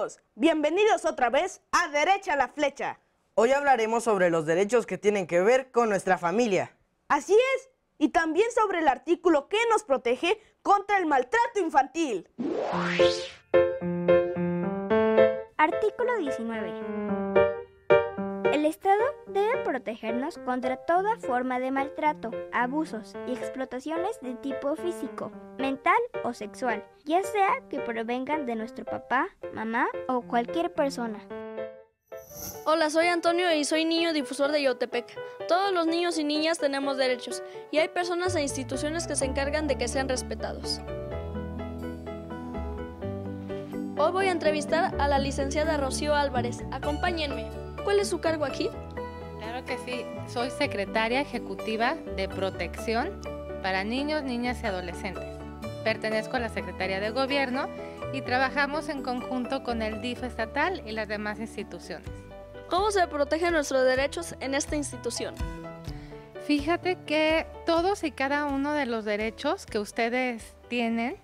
amigos, bienvenidos otra vez a Derecha a la Flecha. Hoy hablaremos sobre los derechos que tienen que ver con nuestra familia. Así es, y también sobre el artículo que nos protege contra el maltrato infantil. Artículo 19. El Estado debe protegernos contra toda forma de maltrato, abusos y explotaciones de tipo físico, mental o sexual, ya sea que provengan de nuestro papá, mamá o cualquier persona. Hola, soy Antonio y soy niño difusor de Yautepec. Todos los niños y niñas tenemos derechos y hay personas e instituciones que se encargan de que sean respetados. Hoy voy a entrevistar a la licenciada Rocío Álvarez. Acompáñenme. ¿Cuál es su cargo aquí? Claro que sí, soy secretaria ejecutiva de protección para niños, niñas y adolescentes. Pertenezco a la Secretaría de Gobierno y trabajamos en conjunto con el DIF estatal y las demás instituciones. ¿Cómo se protegen nuestros derechos en esta institución? Fíjate que todos y cada uno de los derechos que ustedes tienen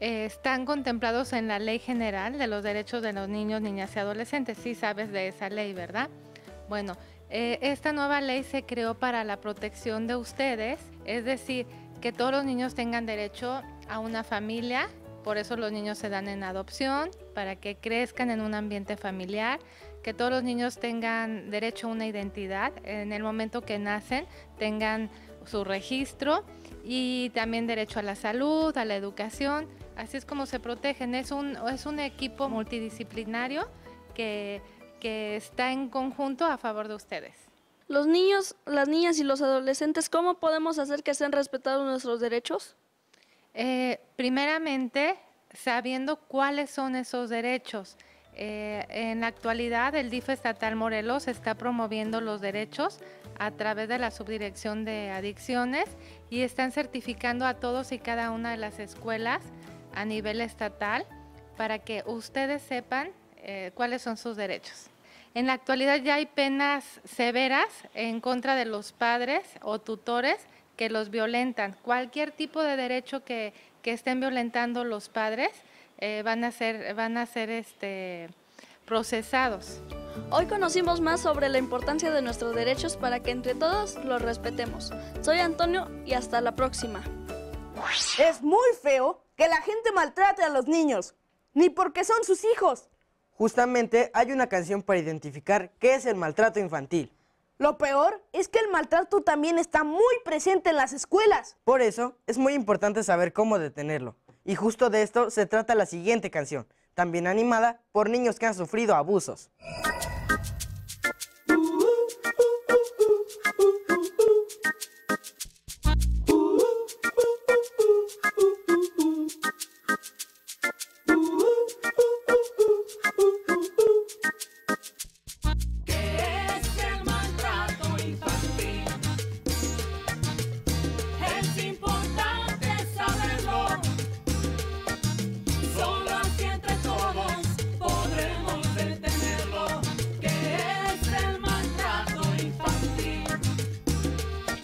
eh, están contemplados en la Ley General de los Derechos de los Niños, Niñas y Adolescentes. Sí sabes de esa ley, ¿verdad? Bueno, eh, esta nueva ley se creó para la protección de ustedes, es decir, que todos los niños tengan derecho a una familia, por eso los niños se dan en adopción, para que crezcan en un ambiente familiar, que todos los niños tengan derecho a una identidad, en el momento que nacen tengan su registro y también derecho a la salud, a la educación. Así es como se protegen. Es un, es un equipo multidisciplinario que, que está en conjunto a favor de ustedes. Los niños, las niñas y los adolescentes, ¿cómo podemos hacer que sean respetados nuestros derechos? Eh, primeramente, sabiendo cuáles son esos derechos. Eh, en la actualidad, el DIF estatal Morelos está promoviendo los derechos a través de la Subdirección de Adicciones y están certificando a todos y cada una de las escuelas a nivel estatal para que ustedes sepan eh, cuáles son sus derechos. En la actualidad ya hay penas severas en contra de los padres o tutores que los violentan. Cualquier tipo de derecho que, que estén violentando los padres eh, van a ser, van a ser este, procesados. Hoy conocimos más sobre la importancia de nuestros derechos para que entre todos los respetemos. Soy Antonio y hasta la próxima. Es muy feo que la gente maltrate a los niños, ni porque son sus hijos. Justamente hay una canción para identificar qué es el maltrato infantil. Lo peor es que el maltrato también está muy presente en las escuelas. Por eso es muy importante saber cómo detenerlo. Y justo de esto se trata la siguiente canción, también animada por niños que han sufrido abusos.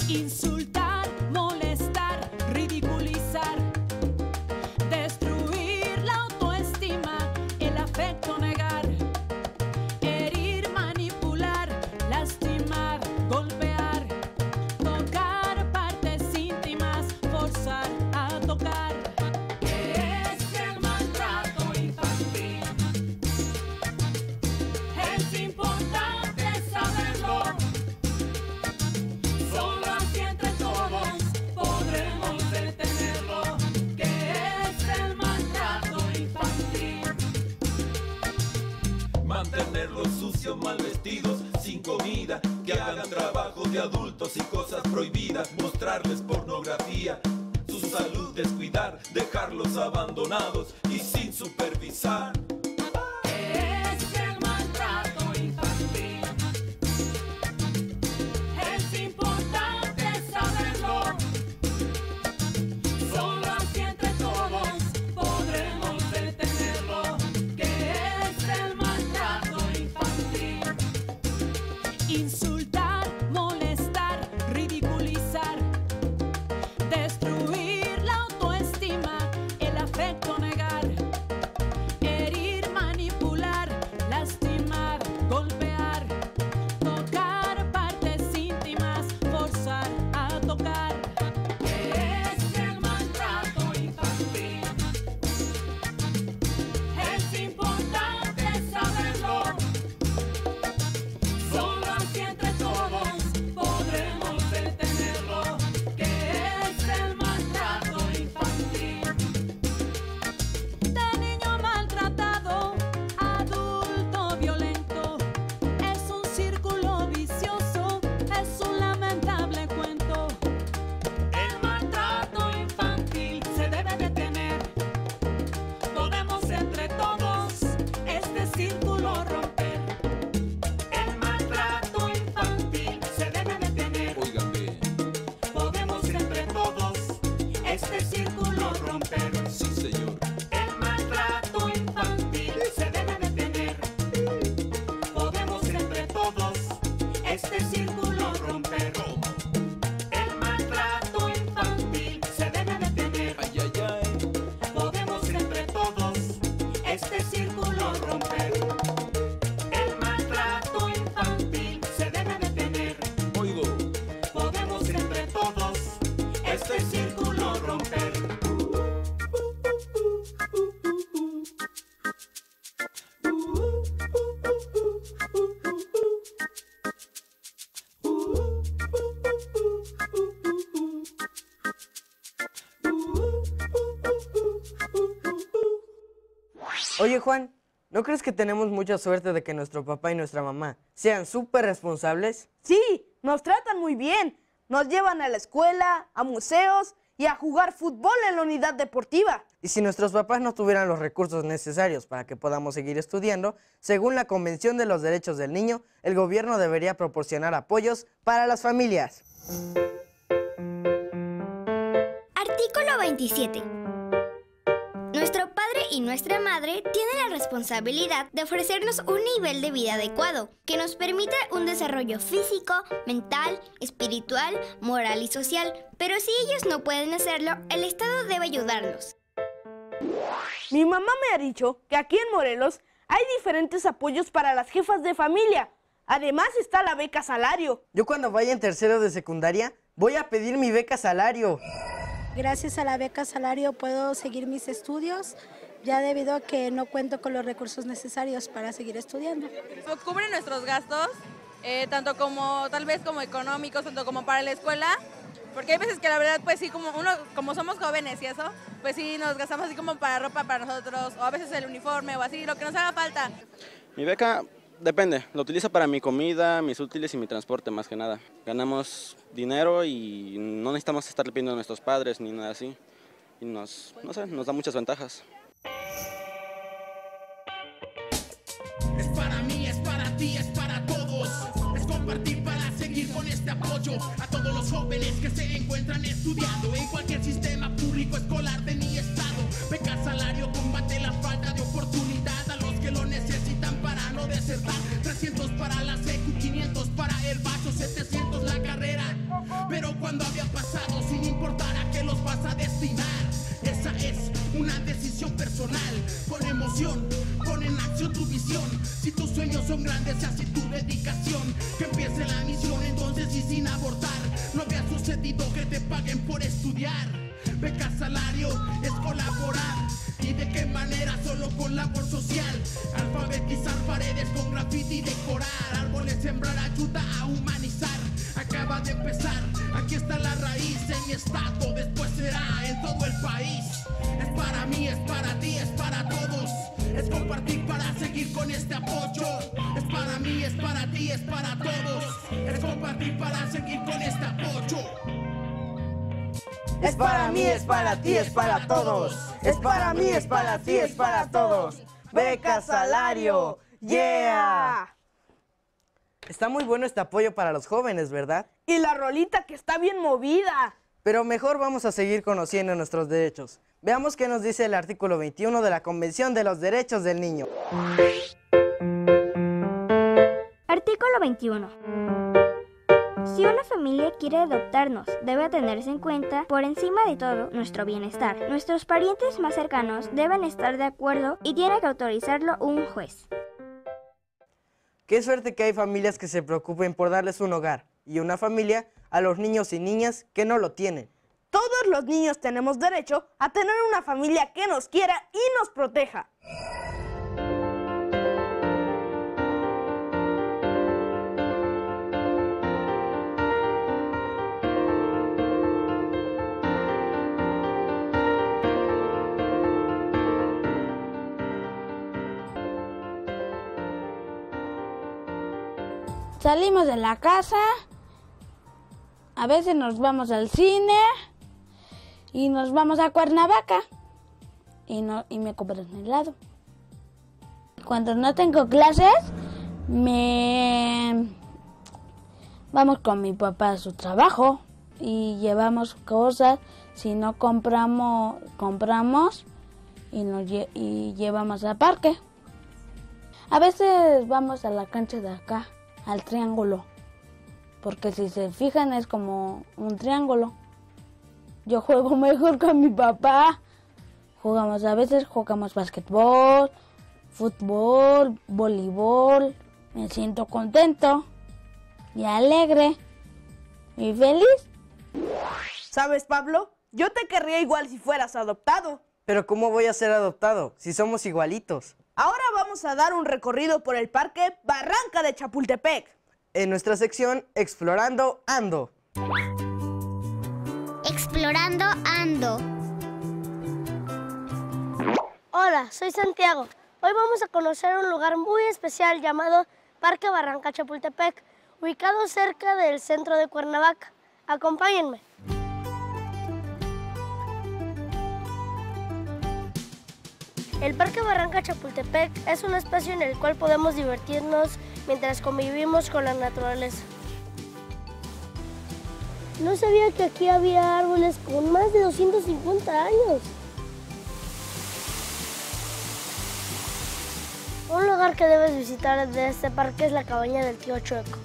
insulta. Mal vestidos, sin comida, que hagan trabajo de adultos y cosas prohibidas, mostrarles pornografía, su salud descuidar, dejarlos abandonados y sin supervisar. Oye, Juan, ¿no crees que tenemos mucha suerte de que nuestro papá y nuestra mamá sean súper responsables? Sí, nos tratan muy bien. Nos llevan a la escuela, a museos y a jugar fútbol en la unidad deportiva. Y si nuestros papás no tuvieran los recursos necesarios para que podamos seguir estudiando, según la Convención de los Derechos del Niño, el gobierno debería proporcionar apoyos para las familias. Artículo 27. Y nuestra madre tienen la responsabilidad de ofrecernos un nivel de vida adecuado que nos permita un desarrollo físico, mental, espiritual, moral y social. Pero si ellos no pueden hacerlo, el Estado debe ayudarlos. Mi mamá me ha dicho que aquí en Morelos hay diferentes apoyos para las jefas de familia. Además está la beca salario. Yo cuando vaya en tercero de secundaria voy a pedir mi beca salario. Gracias a la beca salario puedo seguir mis estudios, ya debido a que no cuento con los recursos necesarios para seguir estudiando. Cubre nuestros gastos, eh, tanto como tal vez como económicos, tanto como para la escuela, porque hay veces que la verdad, pues sí, como uno, como somos jóvenes y eso, pues sí nos gastamos así como para ropa para nosotros, o a veces el uniforme o así, lo que nos haga falta. Mi beca depende, lo utilizo para mi comida, mis útiles y mi transporte más que nada. Ganamos dinero y no necesitamos estar pidiendo a nuestros padres ni nada así. Y nos, no sé, nos da muchas ventajas. Este apoyo a todos los jóvenes que se encuentran estudiando en cualquier sistema público, escolar de mi estado. Beca salario combate la falta de oportunidad labor social. Alfabetizar paredes con graffiti decorar. Árboles sembrar ayuda a humanizar. Acaba de empezar, aquí está la raíz en mi estado, después será en todo el país. Es para mí, es para ti, es para todos. Es compartir para seguir con este apoyo. Es para mí, es para ti, es para todos. Es compartir para seguir con este apoyo. Es para mí, es para ti, es para todos. Es para mí, es para ti, es para todos. Beca salario. ¡Yeah! Está muy bueno este apoyo para los jóvenes, ¿verdad? Y la rolita que está bien movida. Pero mejor vamos a seguir conociendo nuestros derechos. Veamos qué nos dice el artículo 21 de la Convención de los Derechos del Niño. Artículo 21. Si una familia quiere adoptarnos, debe tenerse en cuenta, por encima de todo, nuestro bienestar. Nuestros parientes más cercanos deben estar de acuerdo y tiene que autorizarlo un juez. Qué suerte que hay familias que se preocupen por darles un hogar y una familia a los niños y niñas que no lo tienen. Todos los niños tenemos derecho a tener una familia que nos quiera y nos proteja. Salimos de la casa, a veces nos vamos al cine y nos vamos a Cuernavaca y, no, y me compran helado. Cuando no tengo clases, me vamos con mi papá a su trabajo y llevamos cosas. Si no compramos, compramos y, nos, y llevamos al parque. A veces vamos a la cancha de acá, al triángulo, porque si se fijan es como un triángulo. Yo juego mejor con mi papá. Jugamos a veces, jugamos basquetbol, fútbol, voleibol. Me siento contento y alegre y feliz. ¿Sabes, Pablo? Yo te querría igual si fueras adoptado. Pero ¿cómo voy a ser adoptado si somos igualitos? Ahora vamos a dar un recorrido por el parque Barranca de Chapultepec. En nuestra sección Explorando Ando. Explorando Ando. Hola, soy Santiago. Hoy vamos a conocer un lugar muy especial llamado Parque Barranca Chapultepec, ubicado cerca del centro de Cuernavaca. Acompáñenme. El Parque Barranca Chapultepec es un espacio en el cual podemos divertirnos mientras convivimos con la naturaleza. No sabía que aquí había árboles con más de 250 años. Un lugar que debes visitar de este parque es la cabaña del tío Chueco.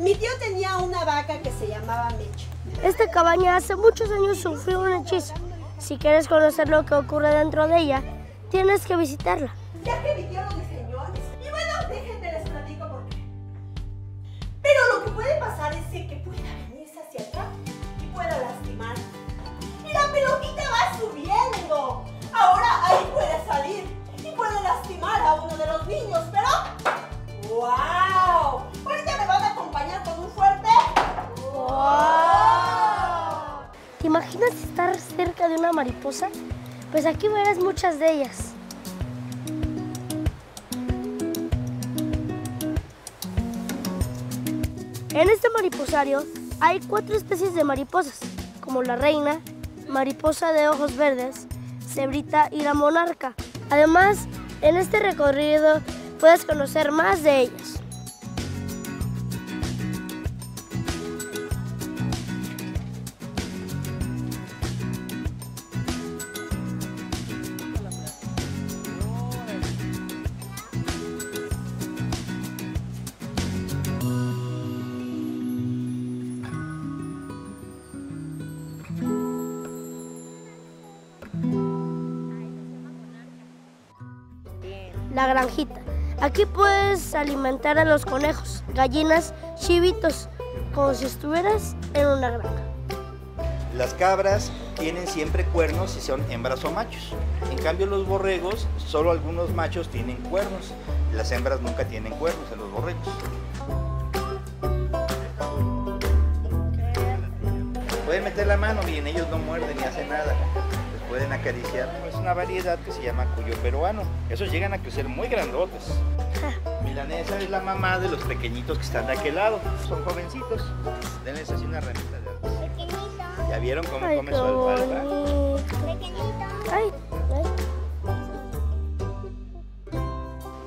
Mi tío tenía una vaca que se llamaba Mecho. Esta cabaña hace muchos años sufrió un hechizo. Si quieres conocer lo que ocurre dentro de ella, tienes que visitarla. Cerca de una mariposa? Pues aquí verás muchas de ellas. En este mariposario hay cuatro especies de mariposas, como la reina, mariposa de ojos verdes, cebrita y la monarca. Además, en este recorrido puedes conocer más de ellas. Aquí puedes alimentar a los conejos, gallinas, chivitos, como si estuvieras en una granja. Las cabras tienen siempre cuernos si son hembras o machos. En cambio los borregos, solo algunos machos tienen cuernos. Las hembras nunca tienen cuernos en los borregos. Pueden meter la mano, miren, ellos no muerden ni hacen nada. Pueden acariciar. Es una variedad que se llama cuyo peruano. Esos llegan a crecer muy grandotes. Milanesa es la mamá de los pequeñitos que están de aquel lado. Son jovencitos. Denles así una ramita de arroz. ¿Ya vieron cómo Ay, come su alfalfa? bonito. Ay, ay.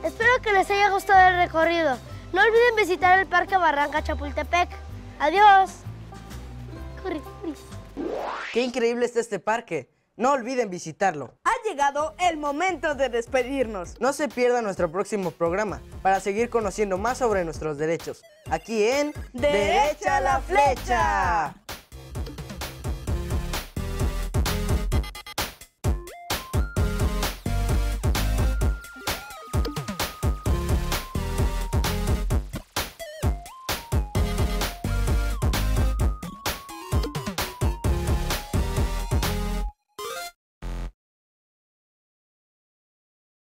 Espero que les haya gustado el recorrido. No olviden visitar el Parque Barranca Chapultepec. Adiós. Corre, corre. ¡Qué increíble está este parque! No olviden visitarlo. Ha llegado el momento de despedirnos. No se pierda nuestro próximo programa para seguir conociendo más sobre nuestros derechos. Aquí en Derecha la flecha.